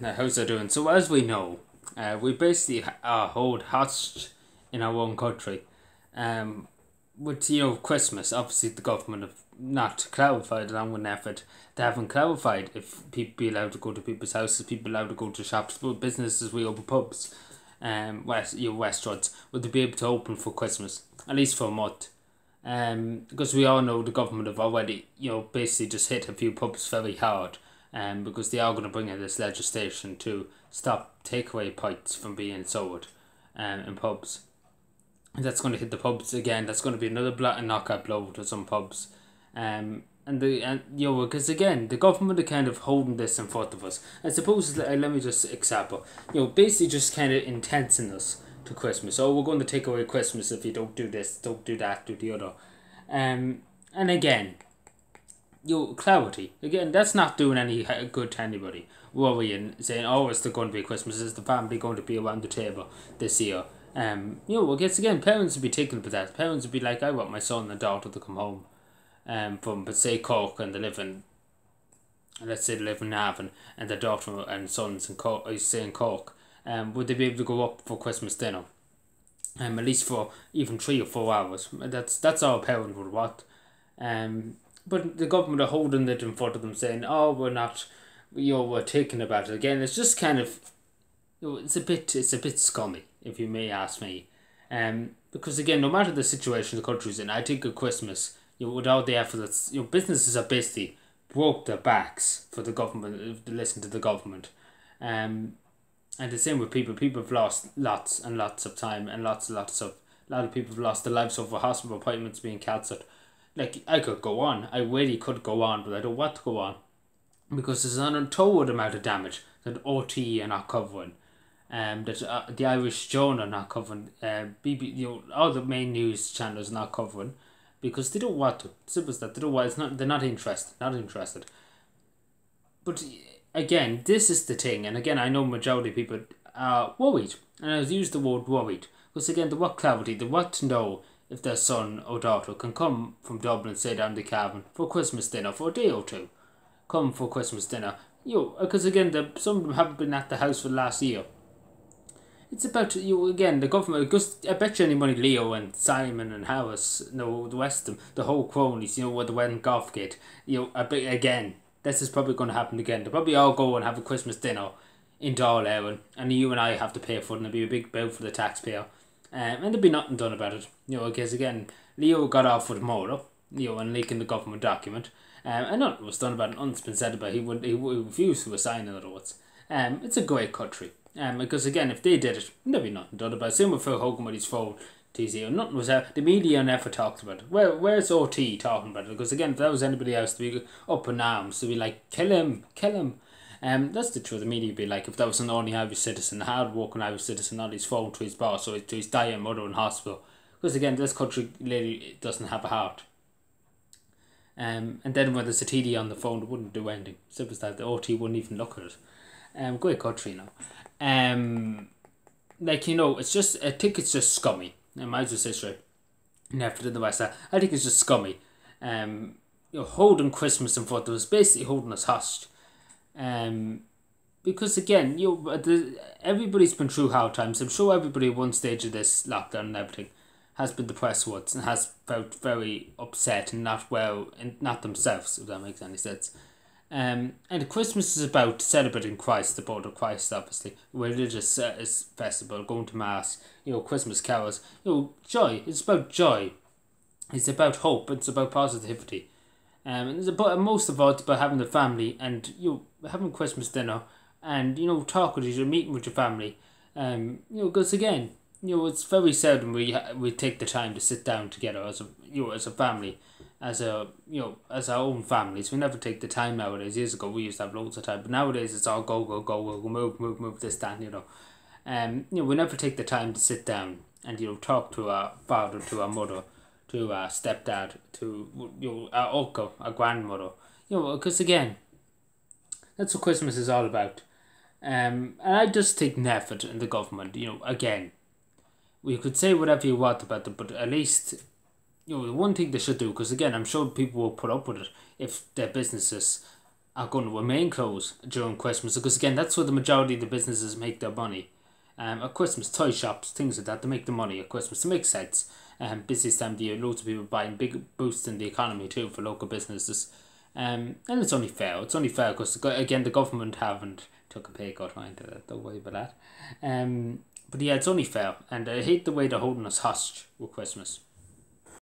Now, how's that doing? So, as we know, uh, we basically uh, hold hostage in our own country. Um, with you know Christmas, obviously the government have not clarified along with effort. They haven't clarified if people be allowed to go to people's houses, people allowed to go to shops, but businesses we open pubs, um, west you know, restaurants would they be able to open for Christmas at least for a month. Um, because we all know the government have already you know basically just hit a few pubs very hard um, because they are going to bring in this legislation to stop takeaway pints from being sold um, in pubs. And that's going to hit the pubs again. That's going to be another black knockout blow to some pubs. Um, and the and you know because again the government are kind of holding this in front of us. I suppose let me just example. You know basically just kind of intensing us to Christmas. Oh, we're going to take away Christmas if you don't do this, don't do that, do the other. Um, and again, your clarity. Again, that's not doing any good to anybody. Worrying, saying, "Oh, it's going to be Christmas. Is the family going to be around the table this year?" Um, you know, I guess again, parents would be taken for that. Parents would be like, "I want my son and daughter to come home, um, from but say Cork and they live in, let's say they live in Navan and their daughter and sons in Cork, is saying Cork. Um, would they be able to go up for Christmas dinner? Um, at least for even three or four hours. That's that's all a parent would want. Um, but the government are holding it in front of them, saying, "Oh, we're not, you know, we're taking about it again." It's just kind of, it's a bit, it's a bit scummy, if you may ask me. Um, because again, no matter the situation the country's in, I think at Christmas, you know, without the efforts, you know, businesses are basically broke their backs for the government to listen to the government. Um, and the same with people. People have lost lots and lots of time and lots and lots of. A lot of people have lost their lives over hospital appointments being cancelled like I could go on. I really could go on, but I don't want to go on because there's an untold amount of damage that RTÉ are not covering. Um, that uh, the Irish Journal are not covering. Uh, BB, you know, all the main news channels are not covering because they don't want to. Simple as that. They don't want. It's not. They're not interested. Not interested. But again, this is the thing, and again, I know majority people are worried, and I use the word worried because again, the what clarity, the what to know if their son or daughter can come from Dublin, say down the Cavan for Christmas dinner for a day or two. Come for Christmas dinner. You because again, the, some of them haven't been at the house for the last year. It's about you again the government. Because I bet you any money, Leo and Simon and Harris, you know, the rest of them, the whole cronies, you know, with the wedding Golfgate. You know, a bit again. This is probably going to happen again. They'll probably all go and have a Christmas dinner in Dáil and you and I have to pay for it, and it'll be a big bill for the taxpayer. Um, and there'd be nothing done about it. You know, because again, Leo got off with murder, you know, and leaking the government document. Um, and nothing was done about it, nothing's been said about it. He, would, he refused to resign, in other words. Um, it's a great country. Um, because again, if they did it, there'd be nothing done about it. Same with Phil Hogan with his phone. TC, nothing was out. The media never talked about it. Where where's RTÉ talking about it? Because again, if that was anybody else, to be up in arms, to be like, kill him, kill him. Um, that's the truth. The media would be like, if that was an ordinary Irish citizen, hard working Irish citizen, on his phone to his boss or to his dying mother in hospital. Because again, this country literally doesn't have a heart. Um, and then when there's a TD on the phone, it wouldn't do anything. Simple as that. The RTÉ wouldn't even look at it. Um, great country now. Um, like you know, it's just I think it's just scummy. I might just say straight. Never in the West. I think it's just scummy. Um, you know, holding Christmas in front of us, basically holding us hostage. Um, because again, you the, everybody's been through hard times. I'm sure everybody at one stage of this lockdown and everything has been depressed once and has felt very upset and not well and not themselves, if that makes any sense. Um, and Christmas is about celebrating Christ, the birth of Christ, obviously. Religious uh, festival, going to mass, you know, Christmas carols, you know, joy. It's about joy. It's about hope. It's about positivity. Um, and it's about most of all, it's about having the family and you know, having Christmas dinner and you know talking to you, meeting with your family. Um, you know, because again, you know, it's very seldom we we take the time to sit down together as a you know as a family, as a you know as our own families. We never take the time nowadays. Years ago, we used to have loads of time, but nowadays it's all go go go go, go move move move this that you know, um you know we never take the time to sit down and you know talk to our father to our mother, to our stepdad to you know our uncle our grandmother you know because again, that's what Christmas is all about. Um, and I just take an effort in the government, you know, again, we could say whatever you want about it, but at least, you know, the one thing they should do, because again, I'm sure people will put up with it if their businesses are going to remain closed during Christmas because again that's where the majority of the businesses make their money. Um, at Christmas, toy shops, things like that, to make the money at Christmas. It makes sense. Um, busiest time of the year, loads of people buying big boosts in the economy too for local businesses. Um, and it's only fair. It's only fair because again the government haven't took a pay cut. That, don't worry about that. Um, but yeah, it's only fair, and I hate the way they're holding us hostage with Christmas.